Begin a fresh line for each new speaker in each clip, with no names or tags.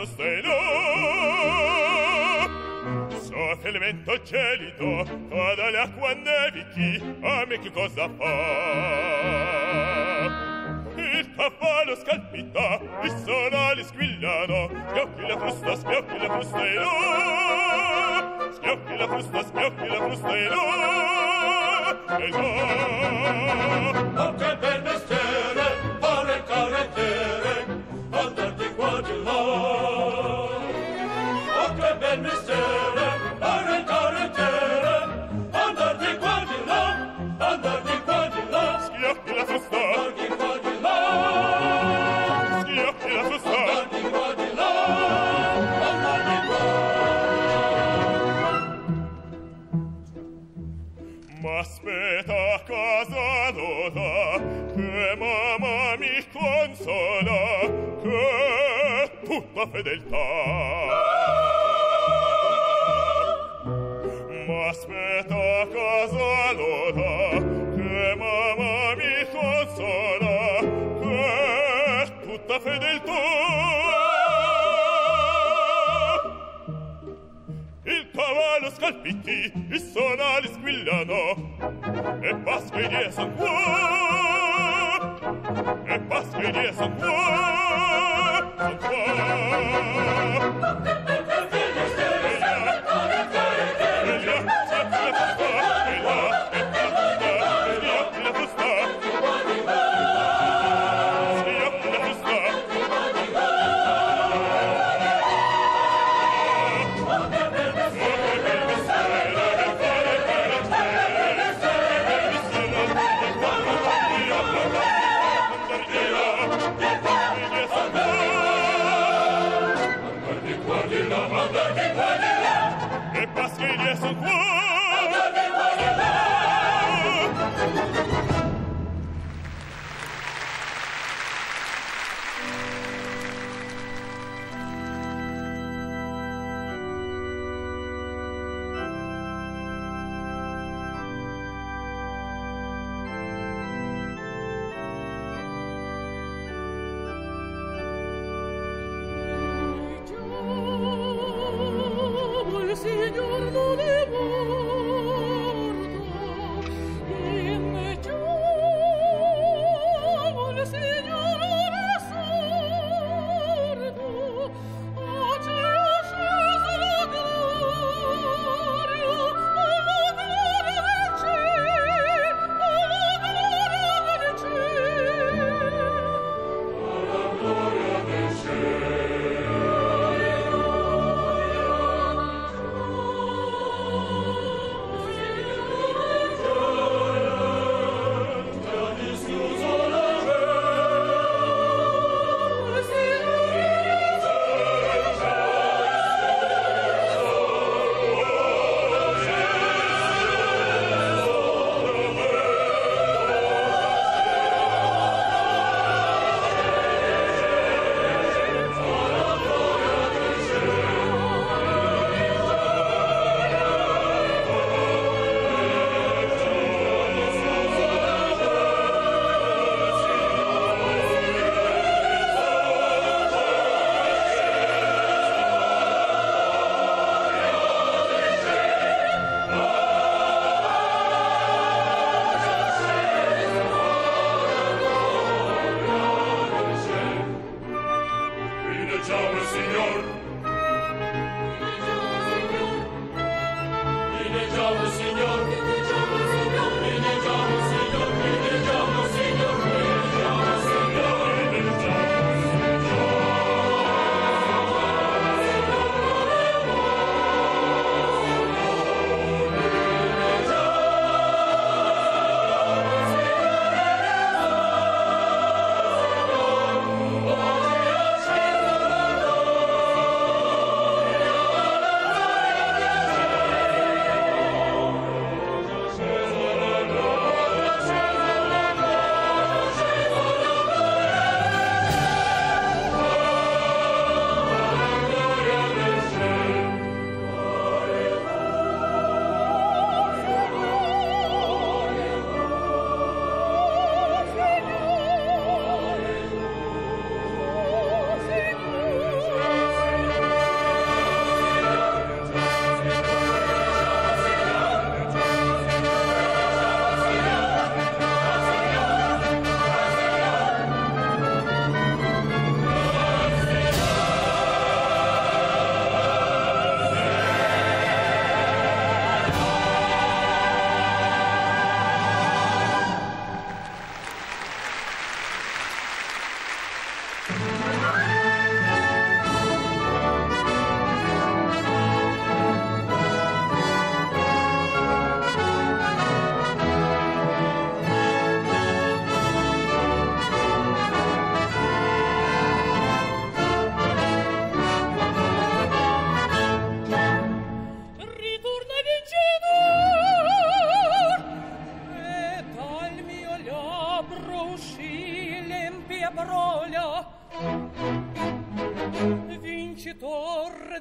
terza stella elemento il vento gelido, Toda l'acqua nevichi, A me che cosa fa? e pasque die san Juan, e pasque die san Juan, san Juan.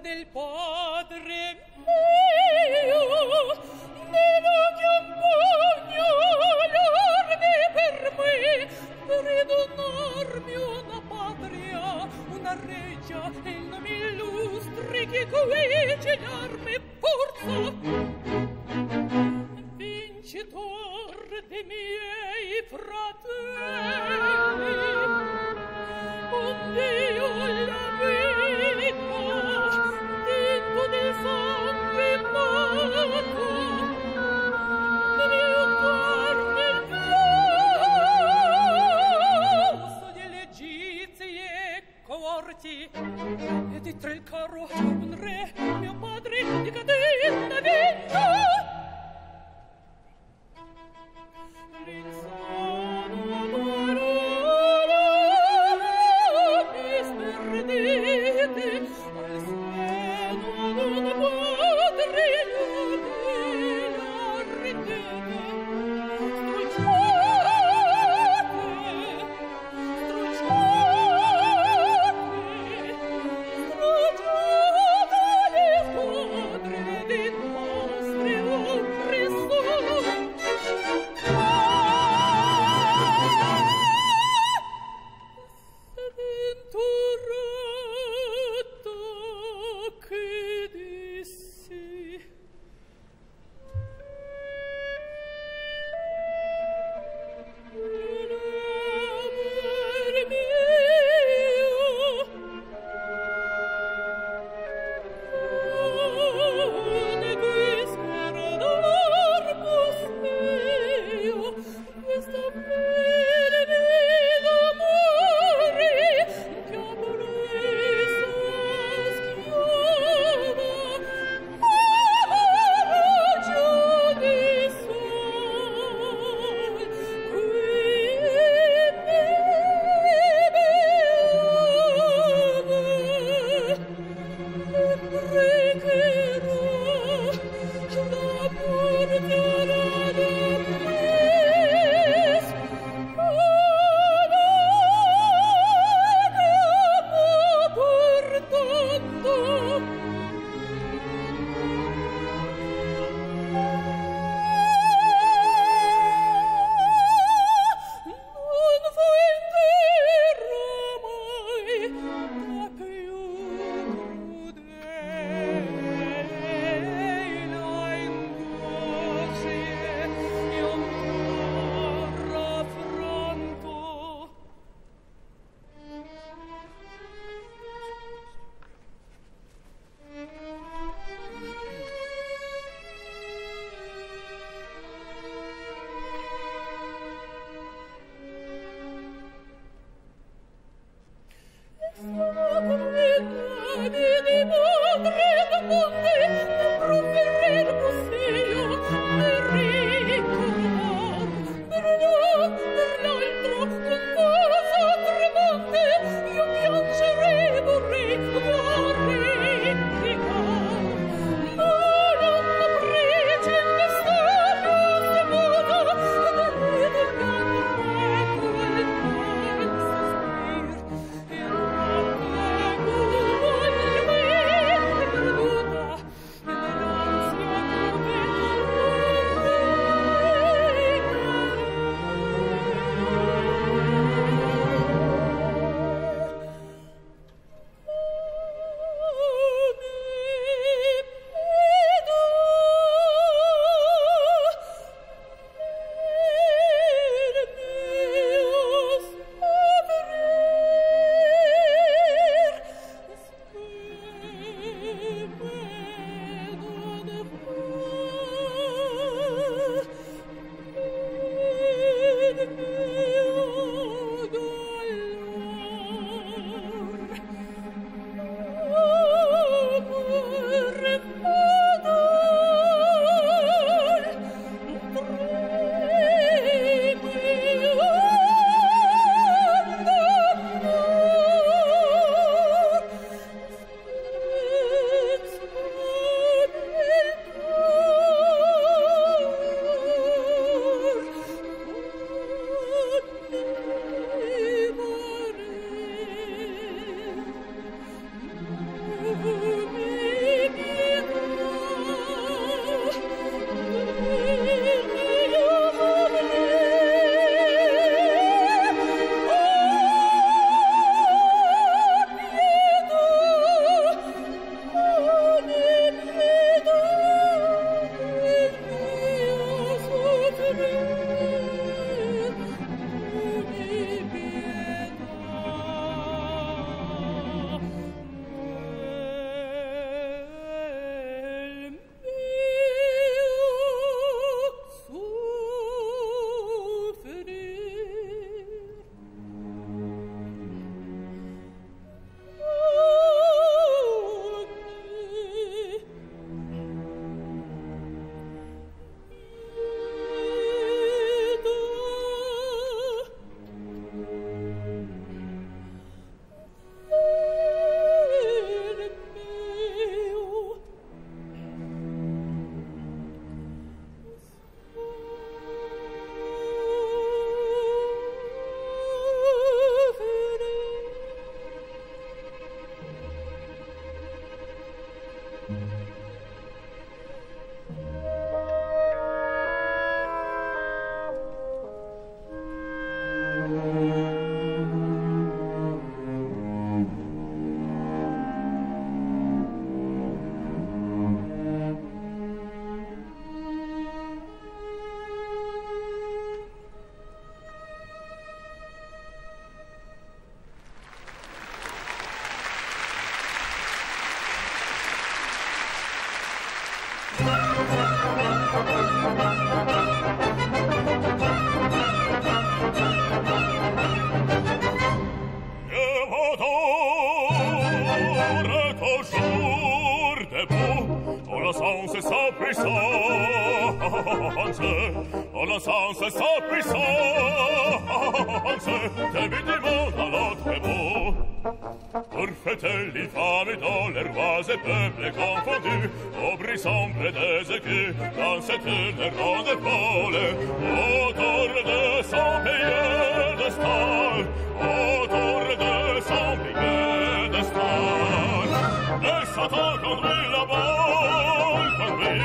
del Padre mio, nella campagna l'arde per me, per donarmi una patria, una regia, e il nome illustre che coece l'arme forza. Vincitor de me
sens en un sens sans puissance Évidemment dans l'autre mot Pour fêter les femmes dans les rois et peuples confondus Au bris sombre des écus Dans cette ronde folle Autour de son pays de star Autour de son pays de star Et Satan conduit là-bas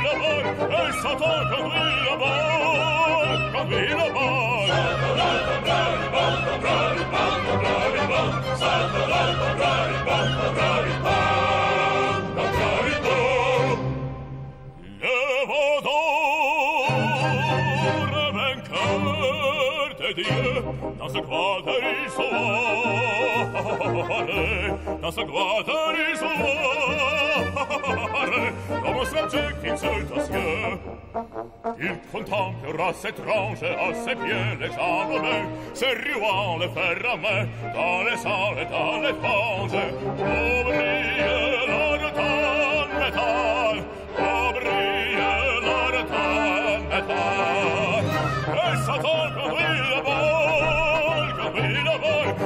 l'amor, e Satan conduit la mort, conduit la mort. Satan al contrario, al contrario, al contrario, Satan al contrario, al contrario, al contrario, glorieux dans dans comme un. Il à ses pieds les jambes se ruant le fer à main, dans les salles et dans les fanges. Oh, brille métal, oh, brille métal, et Satan conduit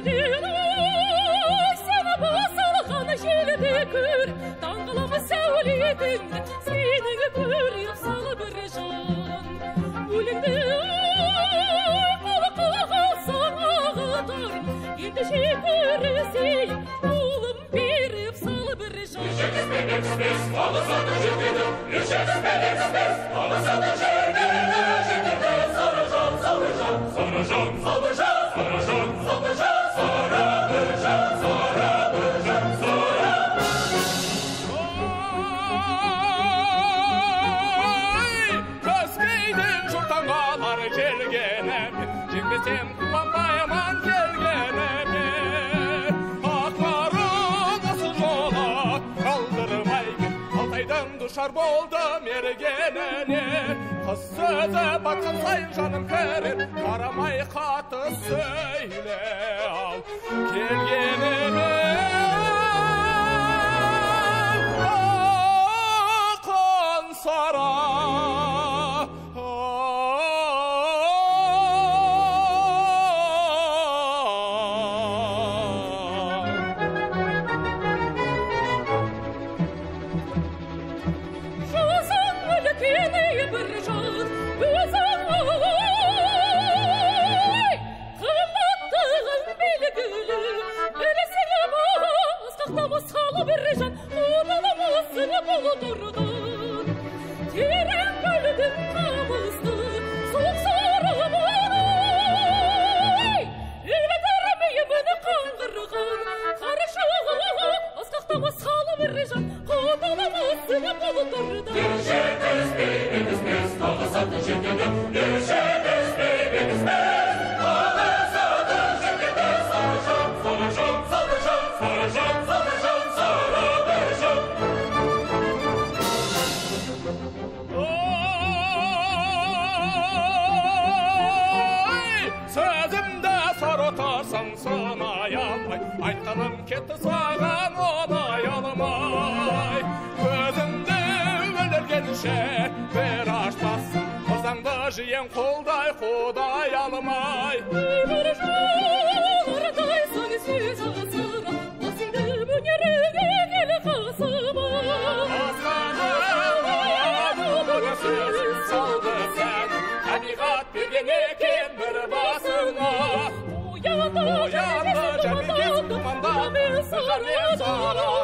Salvajão, salvajão, salvajão, salvajão,
salvajão.
Ертем кубан баяман келген екен қалдырмай кет Алтайдың душар болды мергеніне Қыз батқан сайын жаным кірер Қарамай қатты сөйле ал Келгеніме ұнатасың соны аялмай айтқаным кетті саған оны алмай көзіңді білдіргенше бір ашпассың ызаңды жиен қолдай құдай алмай
跟着我。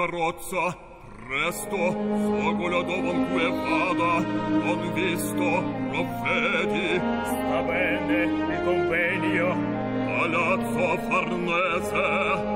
carrozza. Presto fogola dovunque vada non visto profeti. Sta bene il convenio palazzo farnese.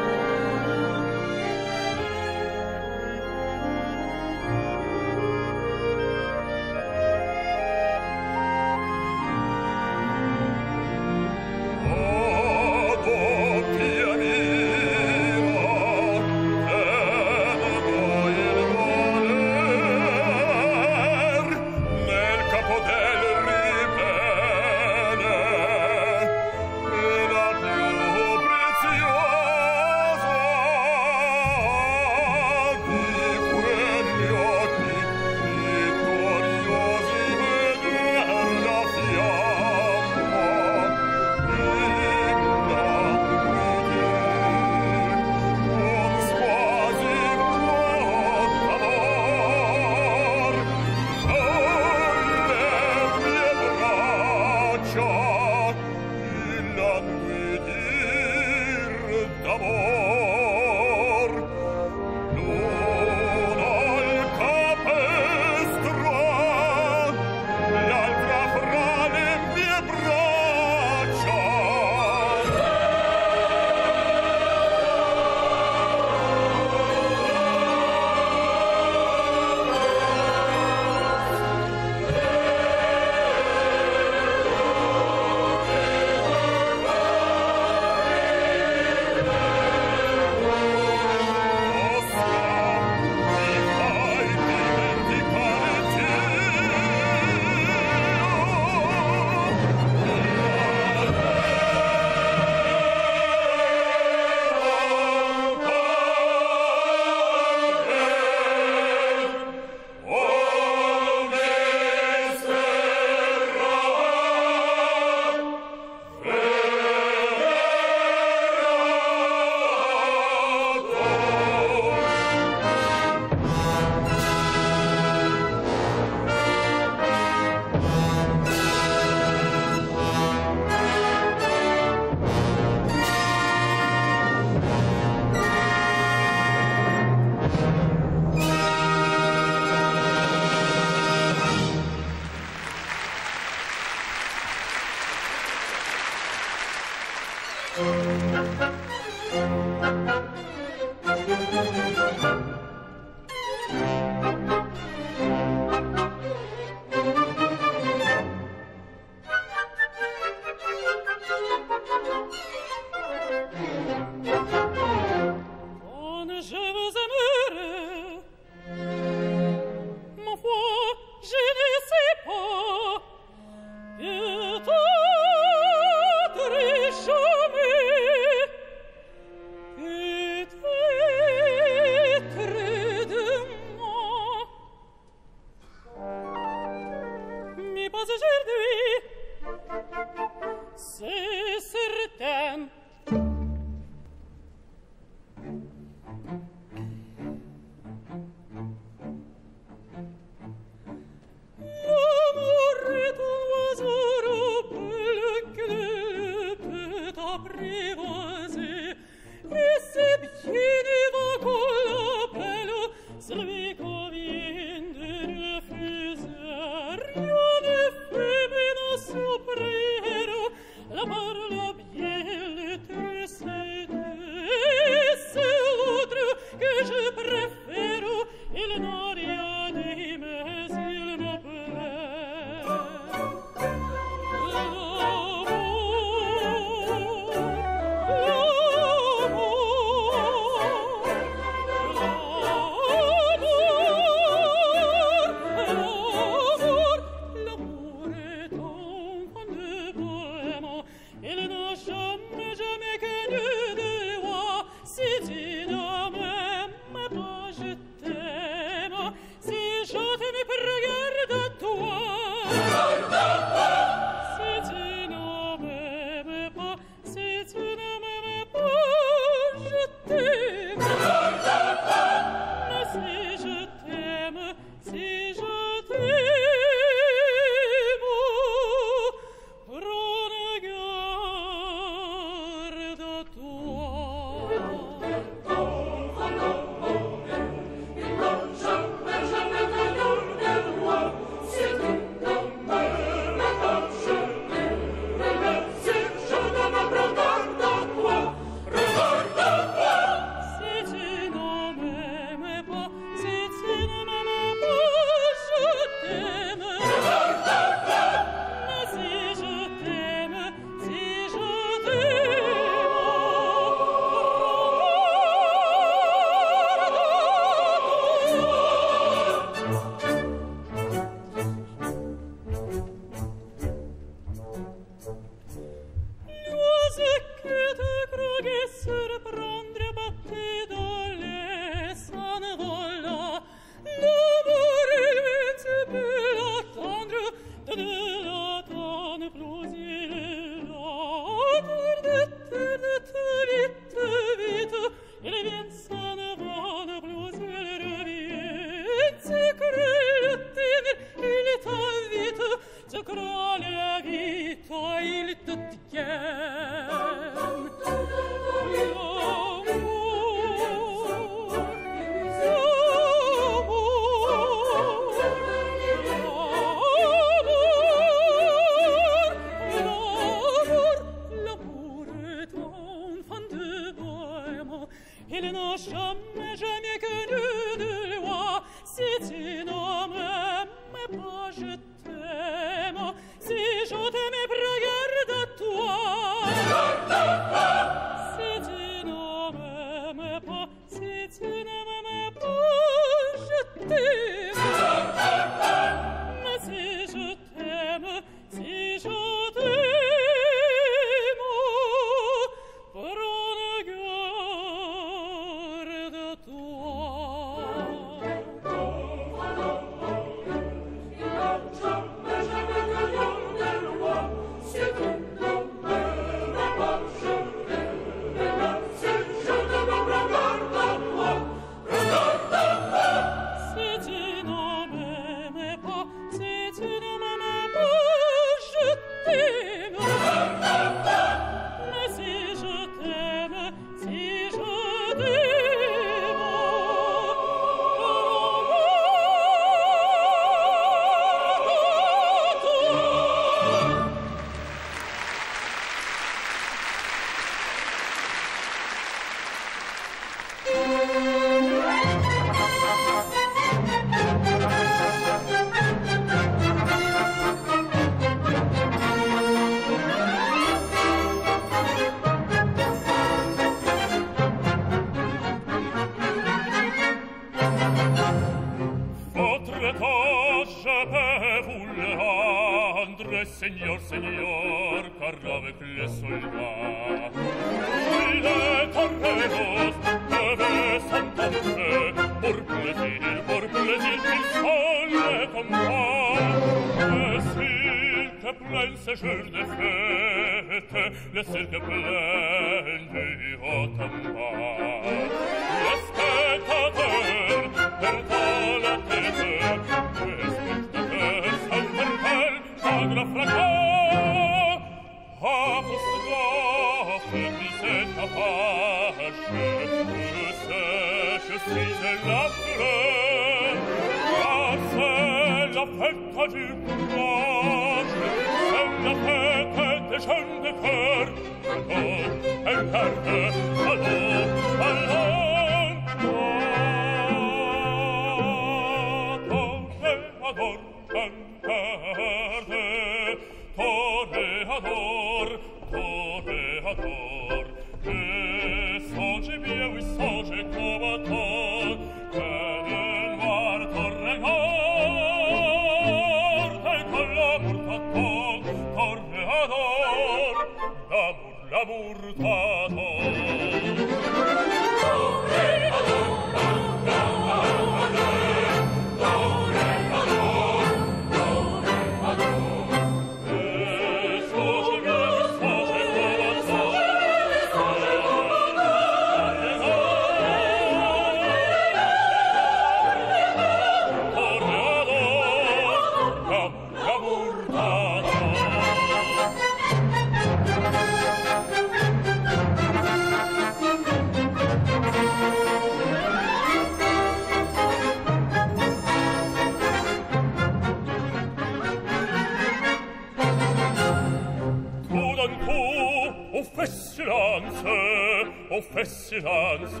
e silence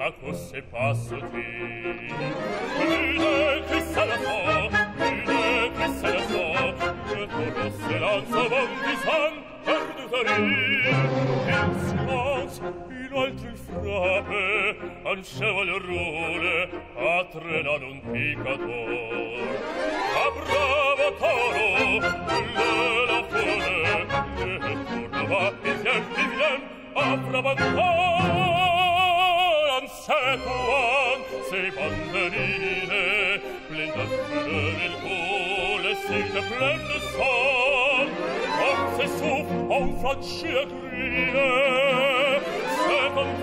à quoi c'est pas sauté une crise à la fois une crise à la fois que pour le silence bon disant perduta lì. E silence in altri frappe un cheval roule a trena non piccato splendid song From the soup on Francia Grille
Seven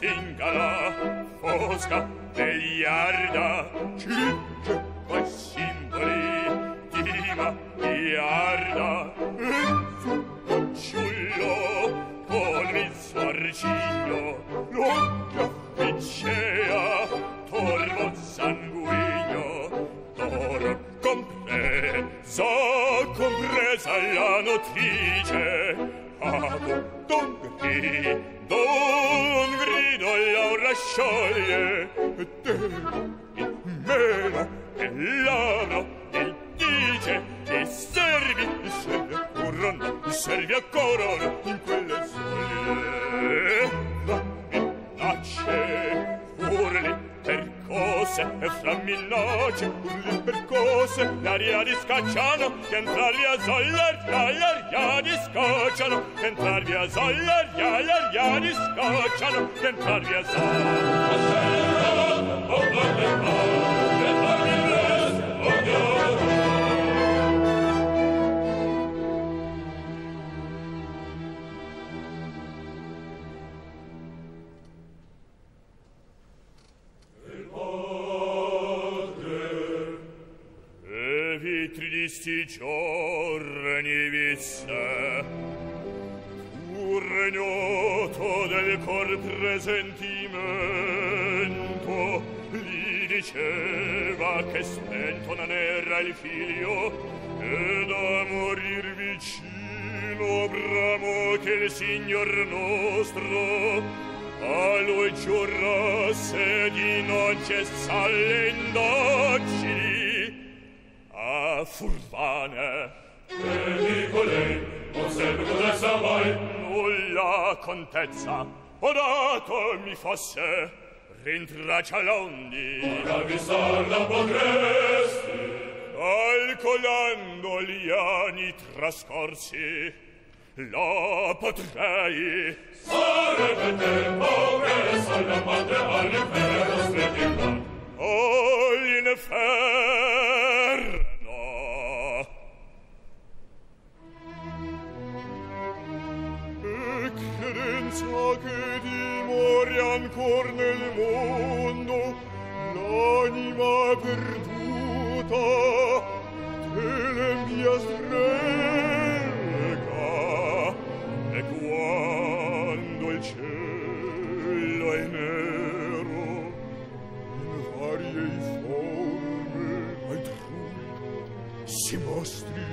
zingala, fosca, beliarda, cinque poi simboli, dima, biarda, enzu, ciullo, polmi, sorcigno, l'occhia, piccea, torvo, sanguigno, d'oro, compresa, compresa la notrice, cado Don Gri, Don Gri non l'aura scioglie Demo, me meno, e l'avra, il dice E servi, e servi servi a corona In quelle soglie Flammi, nace, urli, percose e frammillace un percose l'aria riscacciano che entrarvi a zollar l'aria riscacciano che entrarvi a zollar l'aria riscacciano che entrarvi a zollar trilisti giorni visse pur noto del cor presentimento gli diceva che spento non era il figlio ed a morir vicino bramo che il signor nostro a lui giurasse di non cessare l'indagini a furbane. E Nicolei, non serve contessa mai. Nulla contezza, odato mi fosse, rintraccialondi. Cavisar la potresti. Calcolando gli anni trascorsi, la potrei. Sarebbe tempo che le salve patria all'inferno stretti qua. Oh, l'inferno! amor nel mondo l'anima perduta te l'envia strega. E quando il cielo è nero in varie forme altrui si mostri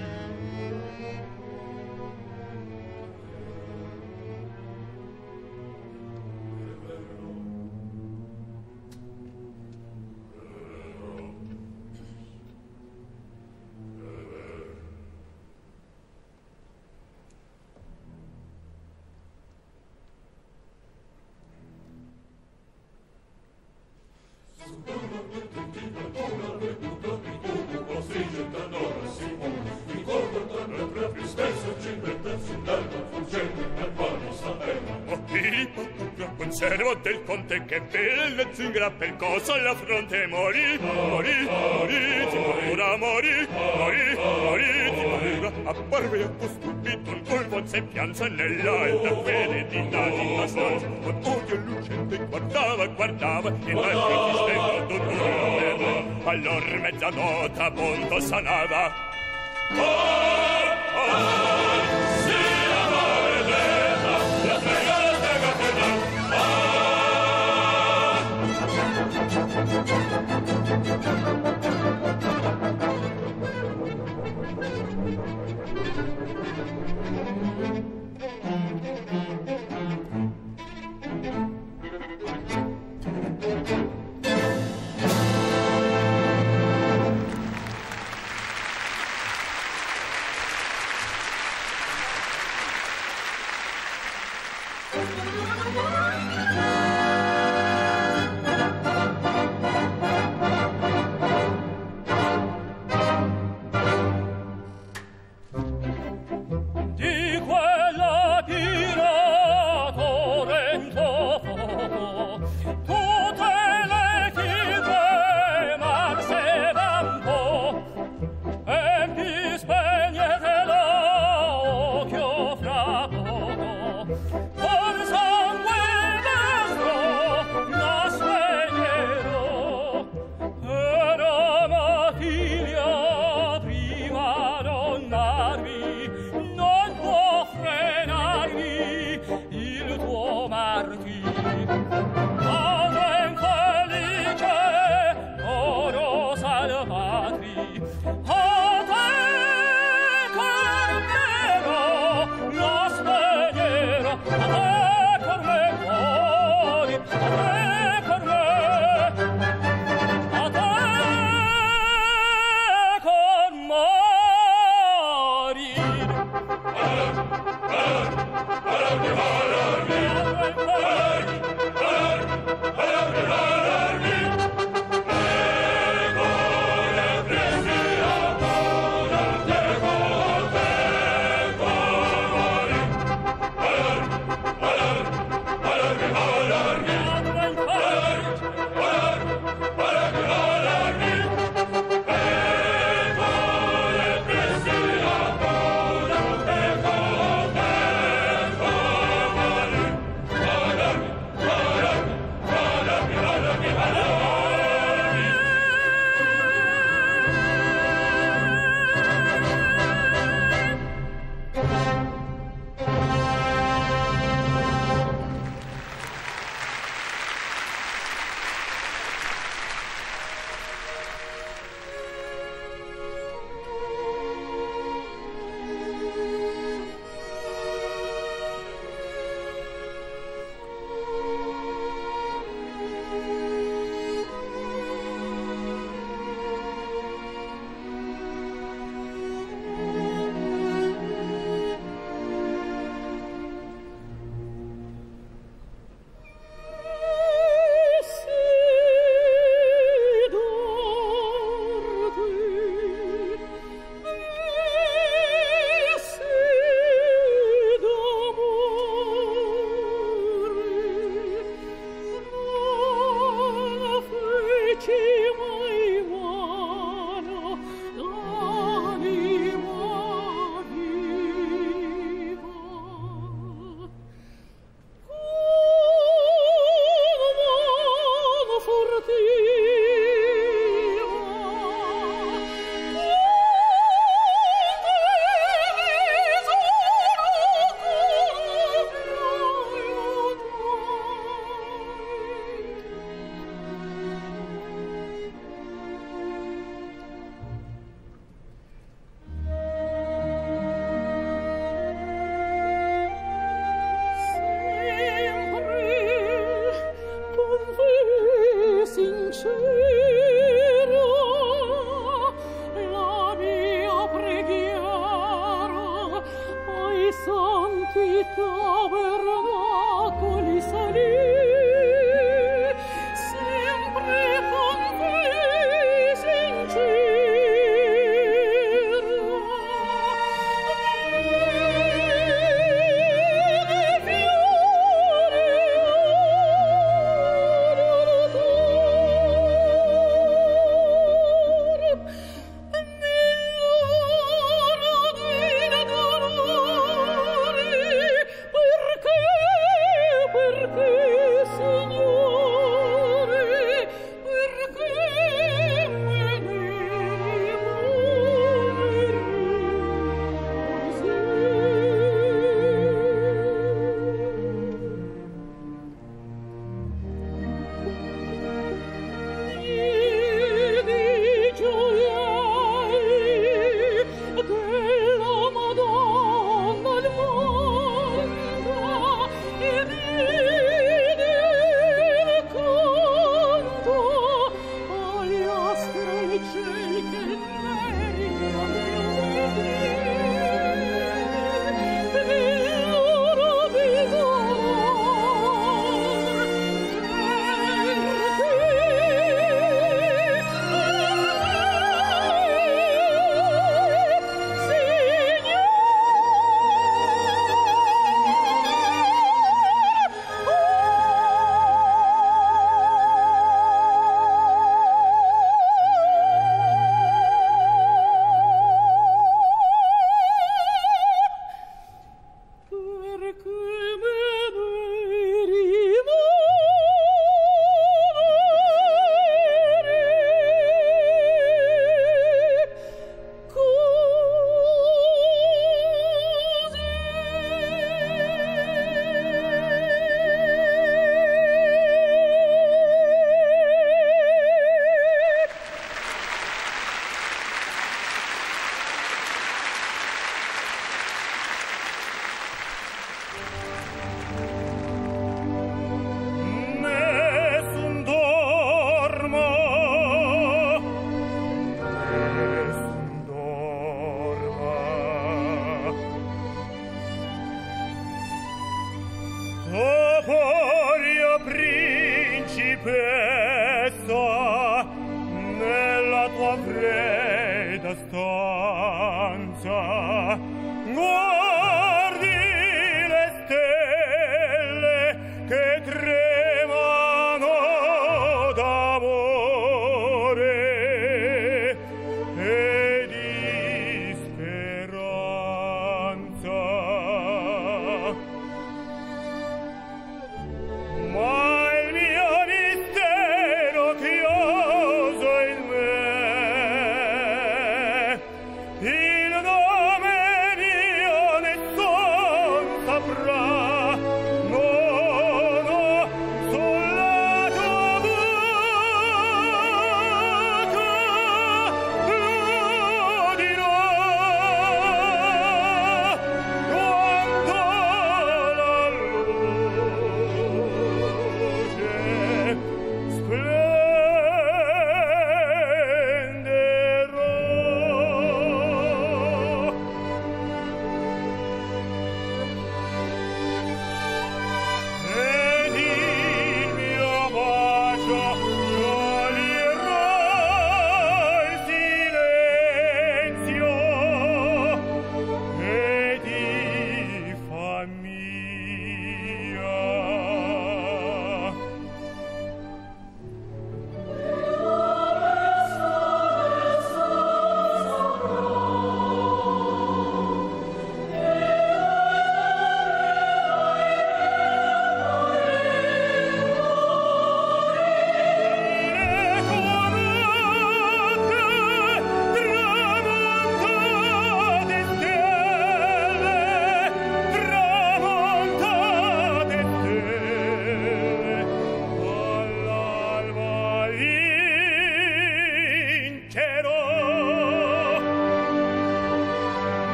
del conte che belle zingra per cosa la fronte morì, morì, morì, ti paura, morì, morì, morì, ti paura. Apparve a costupito un colpo se pianza nell'alta fede di tali bastanza. Ma odio lucente guardava, guardava, e la che ti stendo d'odore. Allora mezzanotte appunto sanava. Oh, oh, oh. フフフフフ。